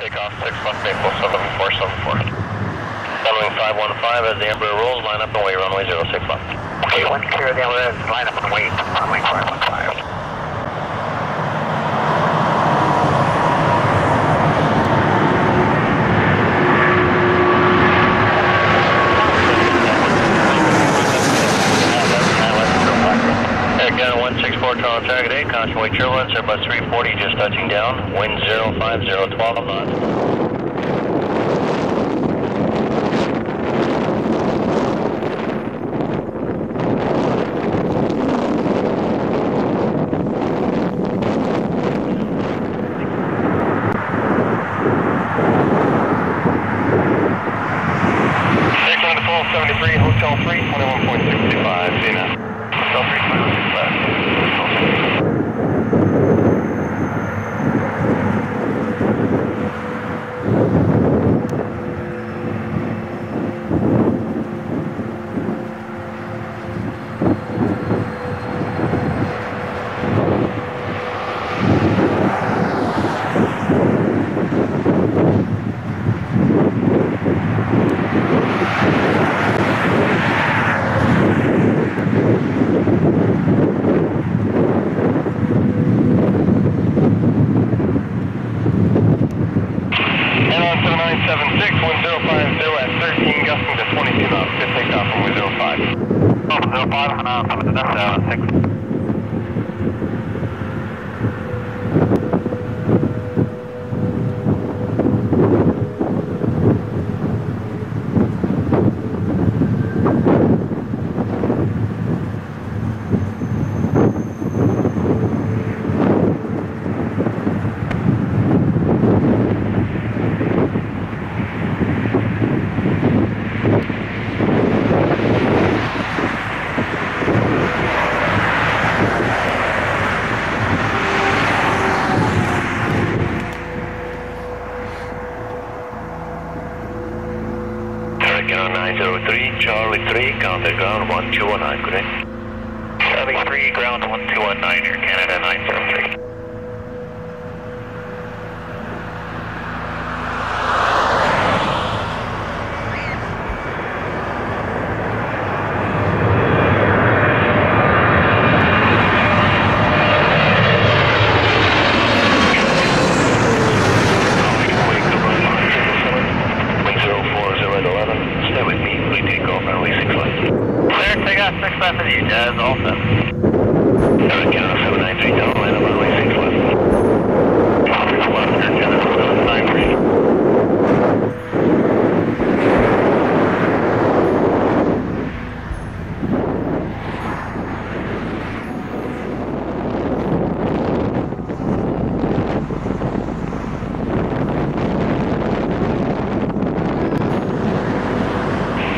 takeoff 6 left Maple 7474. Following 515 as the Embraer rolls, line up and wait runway 06 left. Okay, once clear the Embraer, line up and wait runway 515. Again, 164 Toronto target 8, caution weight turbulence, Airbus 340 just touching down, wind 050, 12 knots. 0 bottom and on, coming to left, 6. Charlie 3, contact ground 1219, good day. Charlie 3, ground 1219, Air Canada 903. 6 left Jazz, all. Hurricane 793, down line up runway 6 left. 6 left, Air Canada 793.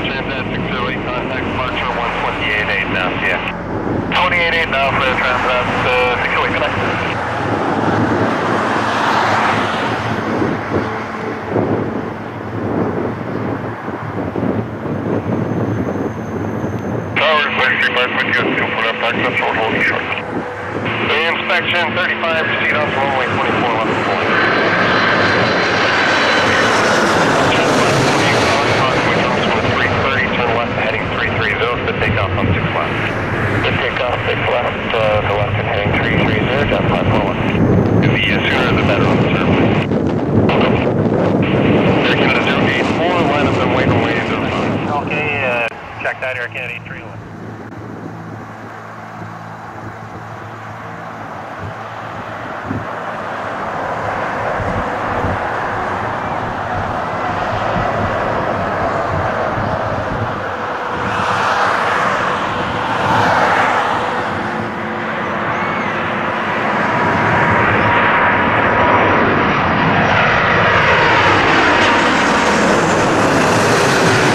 Transat 608, contact departure 128.8 now, yeah. 28.8 now for Transat uh, 608, good night. Tower 65, with holding short. Inspection 35, proceed off runway 24 left point. Left heading 330, good takeoff on 6 left. Good takeoff 6 left, to left and heading 330, down 541. The uh, sooner the better on the surface. Air Canada 084, line up and wait and wait until Okay, check that Air Canada 83 line.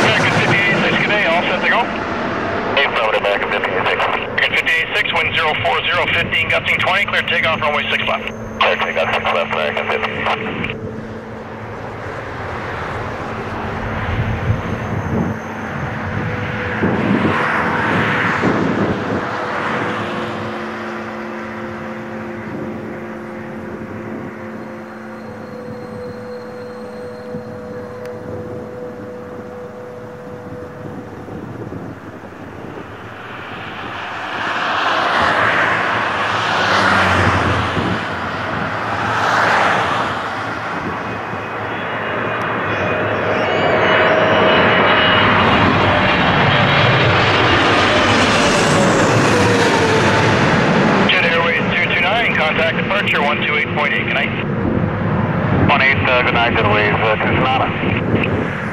American 58, good day, all set to go? Affirmative, American 58. American 58, wind 040, 15, gusting 20, clear takeoff, runway 6 left. Clear takeoff, 6 left, American 58. 128.8, good night. 1-8, uh, good night, Jetways, uh, to Sonata.